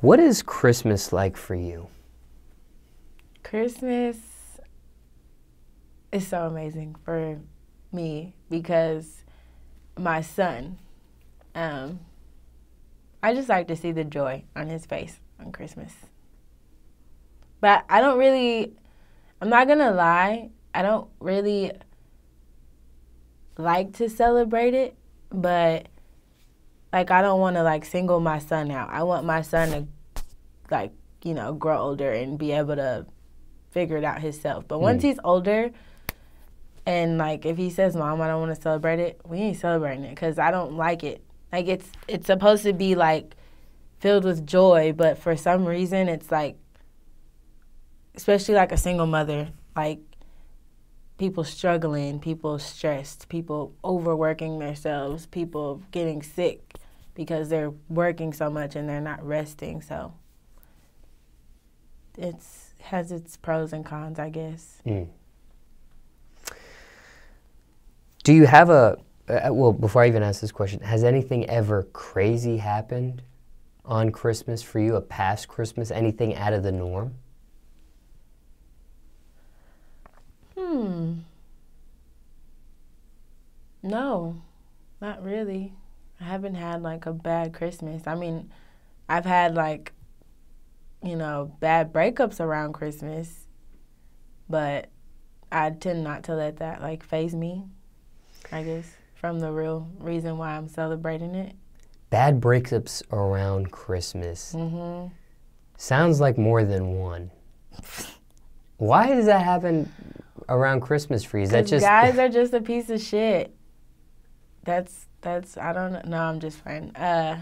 What is Christmas like for you? Christmas is so amazing for me because my son, um, I just like to see the joy on his face on Christmas. But I don't really, I'm not gonna lie, I don't really like to celebrate it, but like I don't want to like single my son out. I want my son to like, you know, grow older and be able to figure it out himself. But once hmm. he's older, and like if he says, "Mom, I don't want to celebrate it," we ain't celebrating it because I don't like it. Like it's it's supposed to be like filled with joy, but for some reason it's like, especially like a single mother, like people struggling, people stressed, people overworking themselves, people getting sick because they're working so much and they're not resting. So it's has its pros and cons, I guess. Mm. Do you have a uh, well? Before I even ask this question, has anything ever crazy happened on Christmas for you? A past Christmas? Anything out of the norm? Hmm. No, not really. I haven't had like a bad Christmas. I mean, I've had like, you know, bad breakups around Christmas, but I tend not to let that like faze me, I guess, from the real reason why I'm celebrating it. Bad breakups around Christmas. Mm-hmm. Sounds like more than one. Why does that happen around Christmas for you? Is that just guys are just a piece of shit. That's that's I don't know. No, I'm just fine. Uh,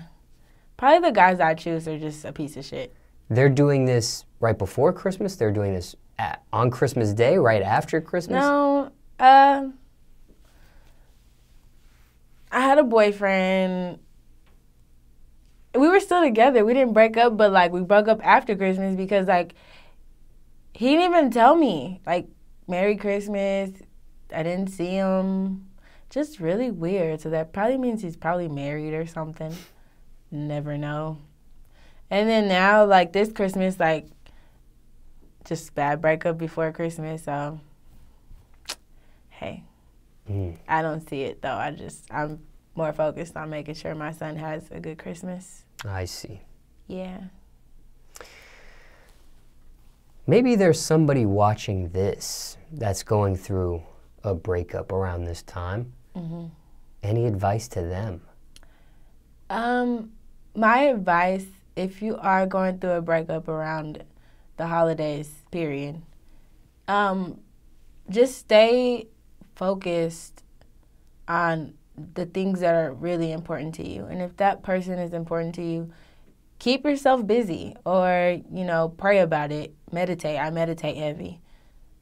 probably the guys I choose are just a piece of shit. They're doing this right before Christmas? They're doing this at, on Christmas Day, right after Christmas? No, uh, I had a boyfriend. We were still together. We didn't break up, but like we broke up after Christmas because like he didn't even tell me like Merry Christmas. I didn't see him. Just really weird. So that probably means he's probably married or something. Never know. And then now, like this Christmas, like just bad breakup before Christmas. So hey, Mm. I don't see it though. I just I'm more focused on making sure my son has a good Christmas. I see. Yeah. Maybe there's somebody watching this that's going through a breakup around this time. hmm Any advice to them? Um, my advice, if you are going through a breakup around the holidays, period, um, just stay focused on the things that are really important to you. And if that person is important to you, keep yourself busy or, you know, pray about it, meditate. I meditate heavy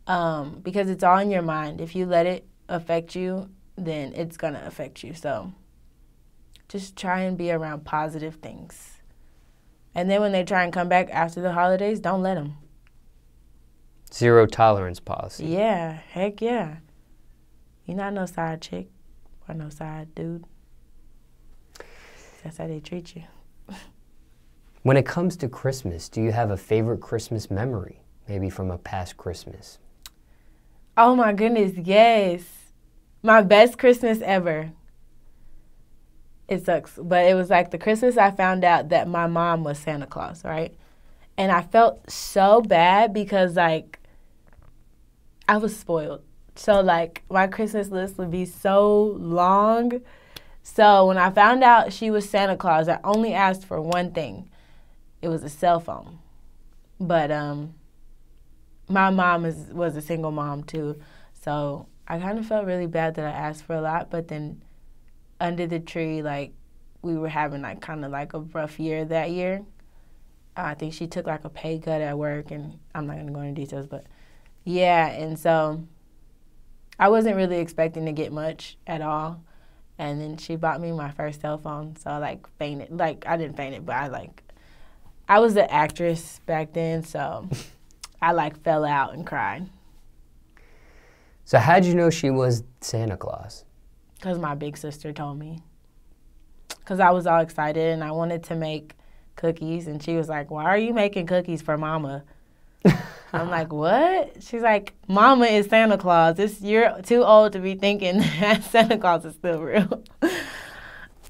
um, because it's all in your mind. If you let it affect you, then it's going to affect you. So just try and be around positive things. And then when they try and come back after the holidays, don't let them. Zero tolerance policy. Yeah, heck yeah. You're not no side chick or no side dude. That's how they treat you. When it comes to Christmas, do you have a favorite Christmas memory? Maybe from a past Christmas? Oh my goodness, yes. My best Christmas ever. It sucks, but it was like the Christmas I found out that my mom was Santa Claus, right? And I felt so bad because like I was spoiled. So like my Christmas list would be so long. So when I found out she was Santa Claus, I only asked for one thing. It was a cell phone. But um my mom is was a single mom too. So I kind of felt really bad that I asked for a lot, but then under the tree like we were having like kind of like a rough year that year. I think she took like a pay cut at work and I'm not to go into details, but yeah, and so I wasn't really expecting to get much at all. And then she bought me my first cell phone, so I like fainted. Like I didn't faint it, but I like I was an actress back then, so I like fell out and cried So, how'd you know she was Santa Claus? Because my big sister told me. Because I was all excited and I wanted to make cookies, and she was like, "Why are you making cookies for Mama?" I'm like, "What?" She's like, "Mama is Santa Claus. It's you're too old to be thinking that Santa Claus is still real." oh,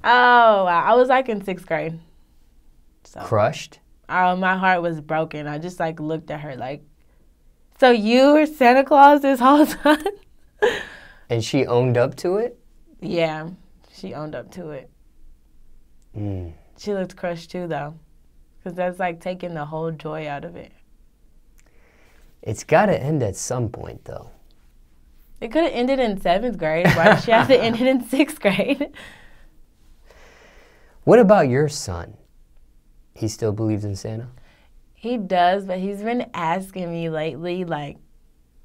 wow. I was like in sixth grade. So. Crushed? Oh, my heart was broken. I just like looked at her like, "So you were Santa Claus this whole time?" and she owned up to it. Yeah, she owned up to it. Mm. She looked crushed too, though, because that's like taking the whole joy out of it. It's got to end at some point, though. It could have ended in seventh grade. Why did she have to end it in sixth grade? What about your son? He still believes in Santa? He does, but he's been asking me lately, like,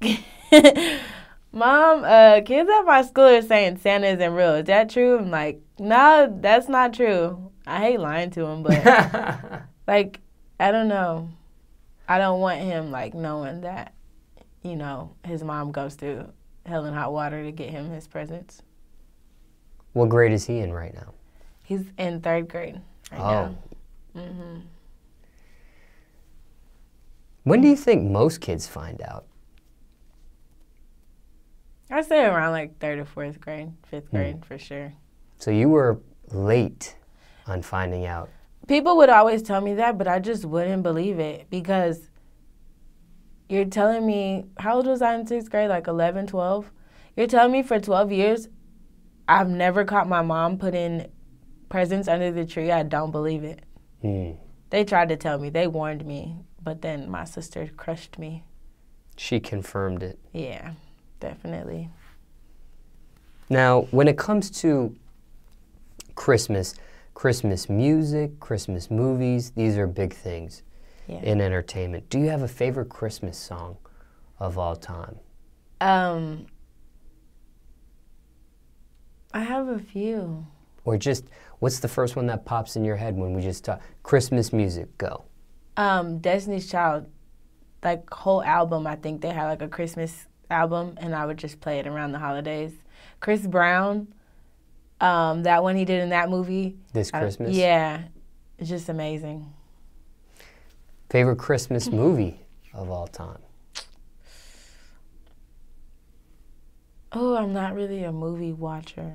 Mom, uh, kids at my school are saying Santa isn't real. Is that true? I'm like, no, that's not true. I hate lying to him, but like, I don't know. I don't want him like knowing that, you know, his mom goes through hell and hot water to get him his presents. What grade is he in right now? He's in third grade right oh. now. hmm When do you think most kids find out? I say around like third or fourth grade, fifth grade for sure. So you were late on finding out. People would always tell me that, but I just wouldn't believe it because you're telling me, how old was I in sixth grade? Like 11, 12? You're telling me for 12 years, I've never caught my mom putting presents under the tree. I don't believe it. Hmm. They tried to tell me, they warned me, but then my sister crushed me. She confirmed it. Yeah, definitely. Now, when it comes to Christmas, Christmas music, Christmas movies, these are big things Yeah. in entertainment. Do you have a favorite Christmas song of all time? Um, I have a few. Or just what's the first one that pops in your head when we just talk Christmas music? Go. Um, Destiny's Child, like whole album. I think they had like a Christmas album, and I would just play it around the holidays. Chris Brown, um, that one he did in that movie. This I- Christmas? yeah, it's just amazing. Favorite Christmas movie of all time? Oh, I'm not really a movie watcher.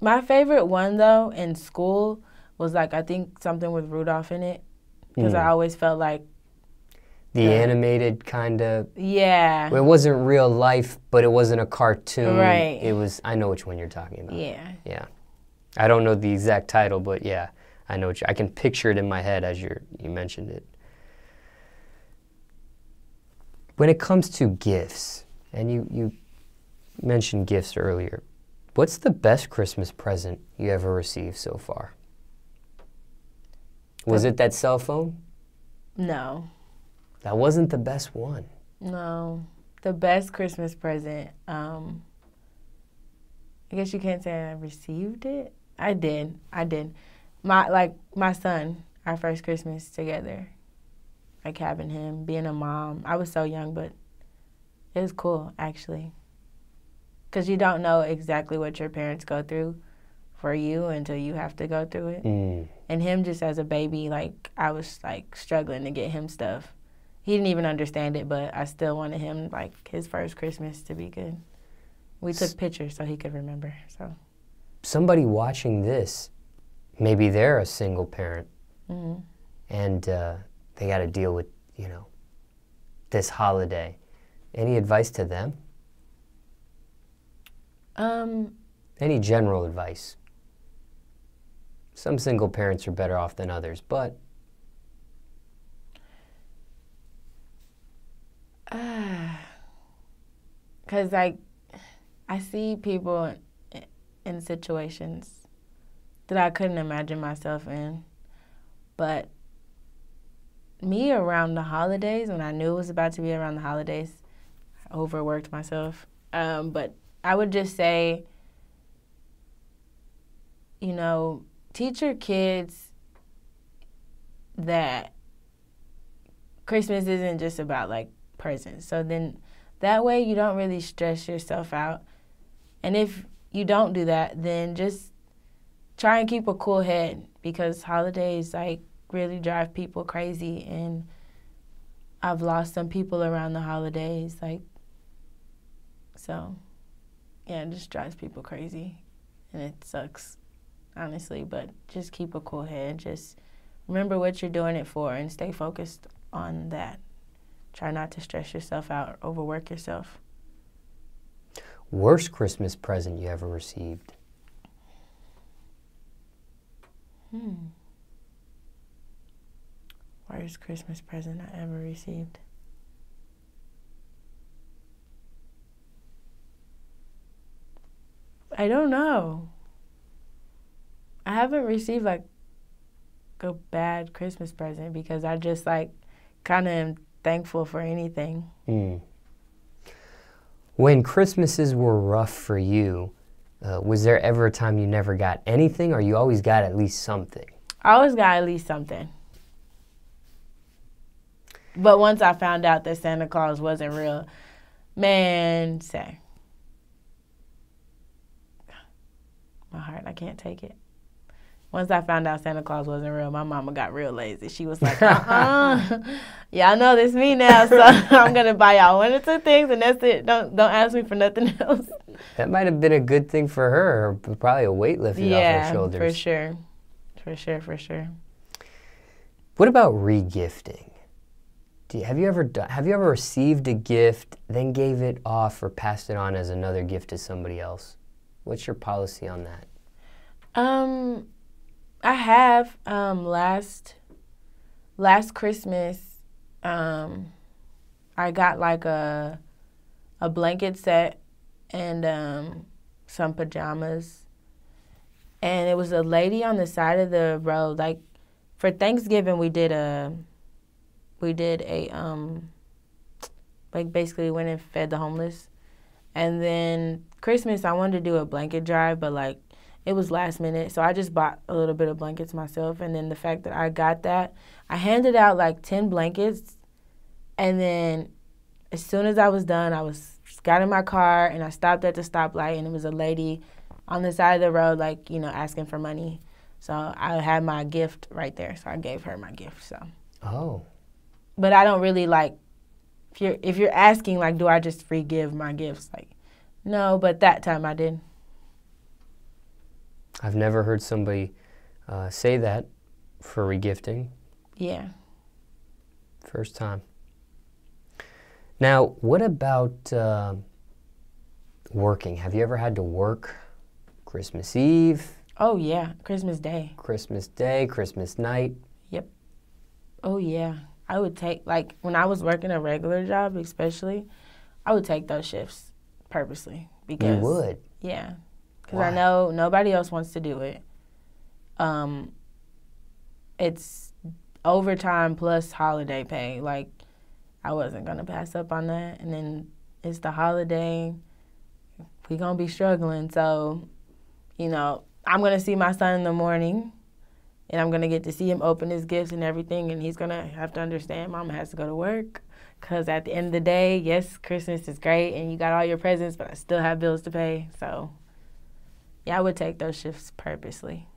My favorite one though in school was like I think something with Rudolph in it because I Mm. always felt like The Yeah. animated kind of. yeah It wasn't real life, but it wasn't a cartoon. Right. It was. I know which one you're talking about. yeah Yeah. I don't know the exact title, but yeah, I know. I can picture it in my head as you you mentioned it. When it comes to gifts, and you you mentioned gifts earlier, what's the best Christmas present you ever received so far? Was it that cell phone? no That wasn't the best one. no the best Christmas present. Um, I guess you can't say I received it. I did. I did. My like my son, our first Christmas together. Like having him, being a mom. I was so young, but it was cool actually. Cause you don't know exactly what your parents go through for you until you have to go through it. Mm. And him just as a baby, like I was like struggling to get him stuff. He didn't even understand it, but I still wanted him like his first Christmas to be good. We took pictures so he could remember. So Somebody watching this, maybe they're a single parent hmm and uh, they got to deal with, you know, this holiday. Any advice to them? um, Any general advice? Some single parents are better off than others, but cause like I see people in, in situations that I couldn't imagine myself in, but me around the holidays when I knew it was about to be around the holidays, I overworked myself. Um, but I would just say, you know, teach your kids that Christmas isn't just about like presents. So then that way you don't really stress yourself out. And if you don't do that, then just try and keep a cool head because holidays like really drive people crazy and I've lost some people around the holidays like so yeah, it just drives people crazy and it sucks honestly, but just keep a cool head. Just remember what you're doing it for and stay focused on that. Try not to stress yourself out or overwork yourself. Worst Christmas present you ever received? Hmm. Worst Christmas present I ever received? I don't know. I haven't received like a bad Christmas present because I just like kind of am thankful for anything. Mm. When Christmases were rough for you, uh, was there ever a time you never got anything or you always got at least something? I always got at least something. But once I found out that Santa Claus wasn't real, man, say. My heart, I can't take it once I found out Santa Claus wasn't real, my mama got real lazy. She was like, uh-uh. y'all know this me now, so I'm gonna buy y'all one or two things and that's it. Don't don't ask me for nothing else. That might have been a good thing for her, probably a weight lifted yeah, off her shoulders. For sure. For sure, for sure. What about regifting? Do you, have you ever done, have you ever received a gift, then gave it off or passed it on as another gift to somebody else? What's your policy on that? Um, I have um, last last Christmas. Um, I got like a a blanket set and um, some pajamas, and it was a lady on the side of the road. Like for Thanksgiving, we did a we did a um like basically went and fed the homeless, and then Christmas I wanted to do a blanket drive, but like it was last minute, so I just bought a little bit of blankets myself. And then the fact that I got that, I handed out like 10 blankets. And then as soon as I was done, I was got in my car and I stopped at the stoplight, and it was a lady on the side of the road, like, you know, asking for money. So I had my gift right there, so I gave her my gift. So. Oh. But I don't really like if you're if you're asking like, do I just free give my gifts? Like, no. But that time I did. I've never heard somebody uh, say that for regifting. Yeah. First time. Now, what about uh, working? Have you ever had to work Christmas Eve? Oh, yeah. Christmas Day. Christmas Day, Christmas night? Yep. Oh, yeah. I would take, like, when I was working a regular job, especially, I would take those shifts purposely. Because, you would? Yeah because I know nobody else wants to do it. Um, it's overtime plus holiday pay. Like, I wasn't gonna pass up on that. And then it's the holiday. We gonna be struggling, so you know I'm gonna see my son in the morning, and I'm gonna get to see him open his gifts and everything. And he's gonna have to understand, Mama has to go to work. Cause at the end of the day, yes, Christmas is great and you got all your presents, but I still have bills to pay. So yeah, I would take those shifts purposely.